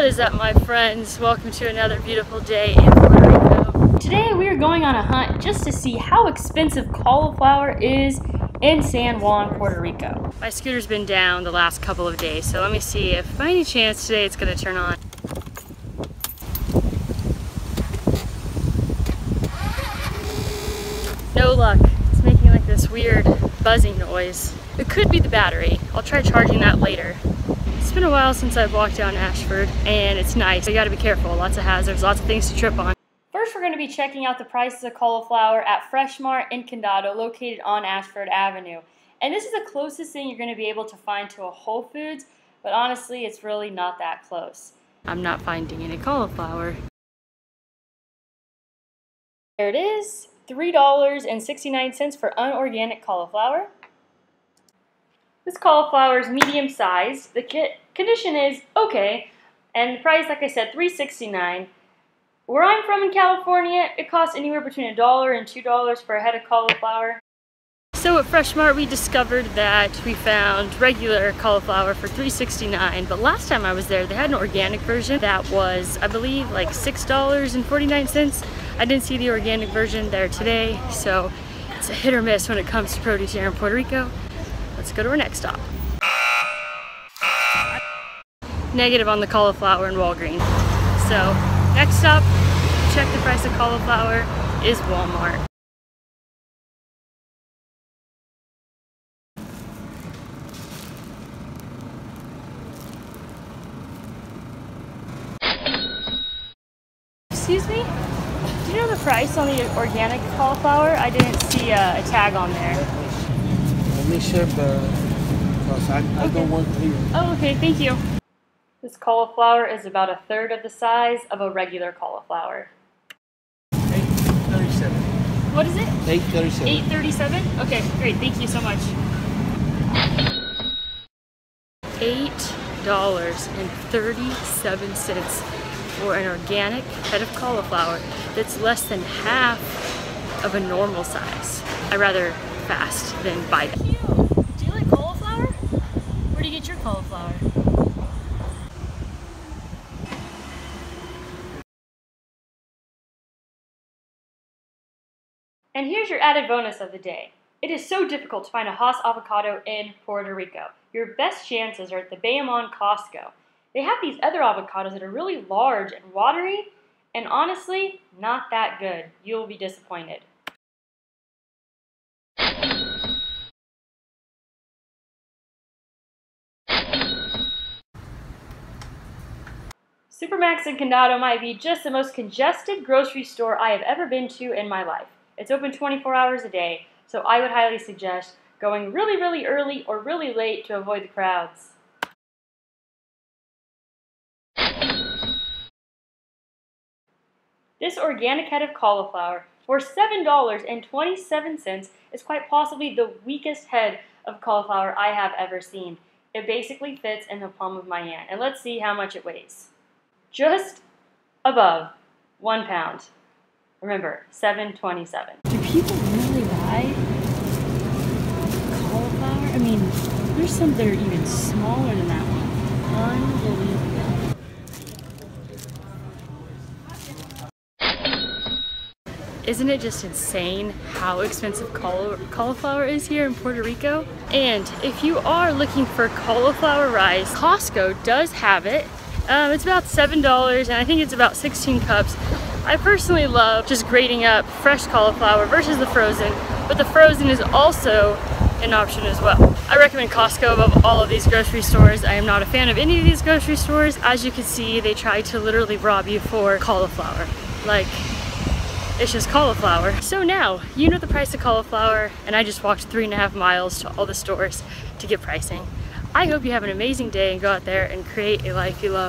What is up my friends? Welcome to another beautiful day in Puerto Rico. Today we are going on a hunt just to see how expensive cauliflower is in San Juan, Puerto Rico. My scooter's been down the last couple of days, so let me see if by any chance today it's gonna turn on. No luck. It's making like this weird buzzing noise. It could be the battery. I'll try charging that later. It's been a while since I've walked down Ashford and it's nice. You gotta be careful, lots of hazards, lots of things to trip on. First we're gonna be checking out the prices of cauliflower at Fresh Mart in Condado located on Ashford Avenue. And this is the closest thing you're gonna be able to find to a Whole Foods, but honestly it's really not that close. I'm not finding any cauliflower. There it is, $3.69 for unorganic cauliflower. This cauliflower is medium sized. The condition is okay, and the price, like I said, $3.69. Where I'm from in California, it costs anywhere between a dollar and two dollars for a head of cauliflower. So at Fresh Mart, we discovered that we found regular cauliflower for $3.69, but last time I was there, they had an organic version that was, I believe, like $6.49. I didn't see the organic version there today, so it's a hit or miss when it comes to produce here in Puerto Rico. Let's go to our next stop. Negative on the cauliflower in Walgreens. So next stop, check the price of cauliflower, is Walmart. Excuse me? Do you know the price on the organic cauliflower? I didn't see a, a tag on there me check because I, I okay. don't work here. Oh, okay, thank you. This cauliflower is about a third of the size of a regular cauliflower. 837. What is it? 837. 837? Okay, great. Thank you so much. $8.37 for an organic head of cauliflower that's less than half of a normal size. I rather fast than buy them. Do you like cauliflower? Where do you get your cauliflower? And here's your added bonus of the day. It is so difficult to find a Hass avocado in Puerto Rico. Your best chances are at the Bayamon Costco. They have these other avocados that are really large and watery, and honestly, not that good. You'll be disappointed. Supermax in Condado might be just the most congested grocery store I have ever been to in my life. It's open 24 hours a day, so I would highly suggest going really, really early or really late to avoid the crowds. This organic head of cauliflower for $7.27 is quite possibly the weakest head of cauliflower I have ever seen. It basically fits in the palm of my hand. And let's see how much it weighs just above one pound. Remember, 727. Do people really buy cauliflower? I mean, there's some that are even smaller than that one. Unbelievable. Isn't it just insane how expensive cauliflower is here in Puerto Rico? And if you are looking for cauliflower rice, Costco does have it um, it's about $7 and I think it's about 16 cups. I personally love just grating up fresh cauliflower versus the frozen, but the frozen is also an option as well. I recommend Costco above all of these grocery stores. I am not a fan of any of these grocery stores. As you can see, they try to literally rob you for cauliflower. Like, it's just cauliflower. So now, you know the price of cauliflower, and I just walked three and a half miles to all the stores to get pricing. I hope you have an amazing day and go out there and create a life you love.